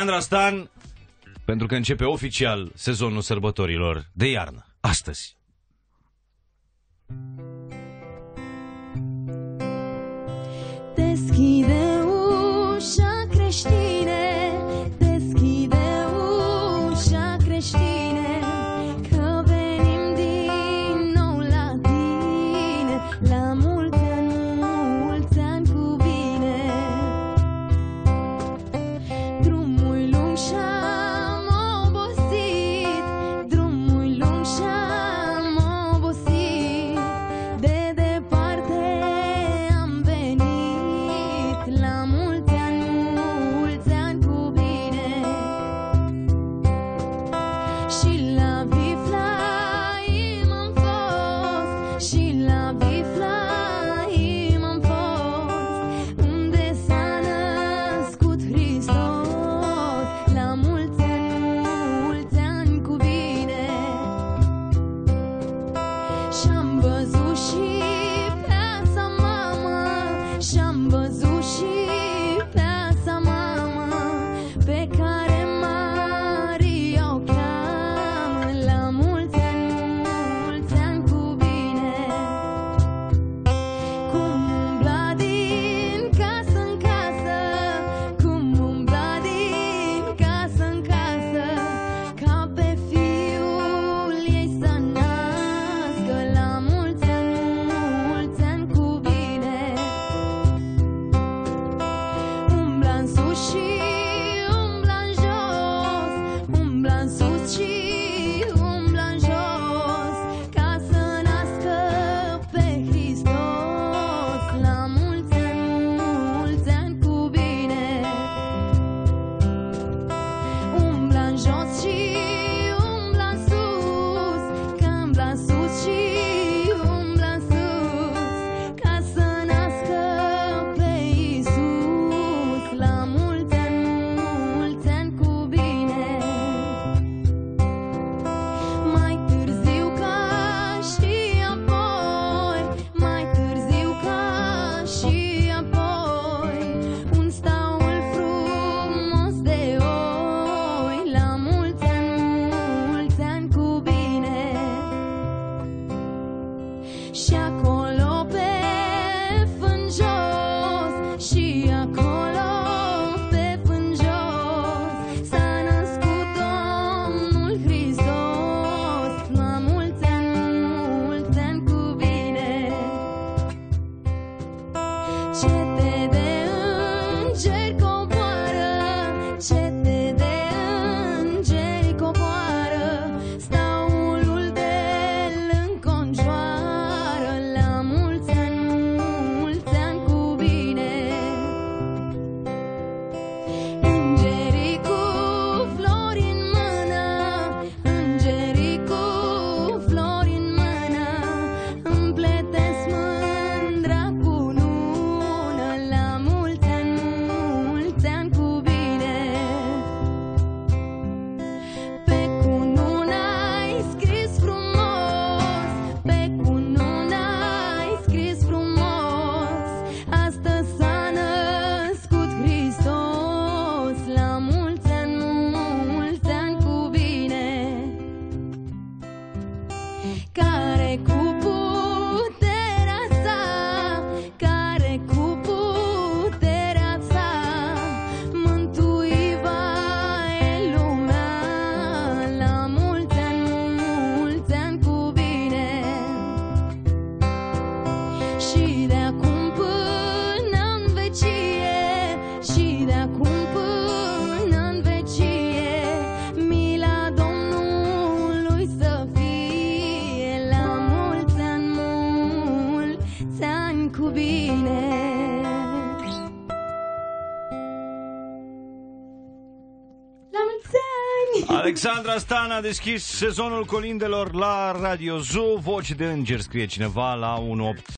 Alexandra Stan, pentru că începe oficial sezonul sărbătorilor de iarnă, astăzi. Deschid be flying. Și acolo pe în jos Și acolo pe în jos S-a născut Domnul Hristos. La mulți ani, cu bine. Ce te de înger te cura. cu bine. La mulți ani! Alexandra Stan a deschis sezonul colindelor la Radio Zoo. Voci de înger scrie cineva la 18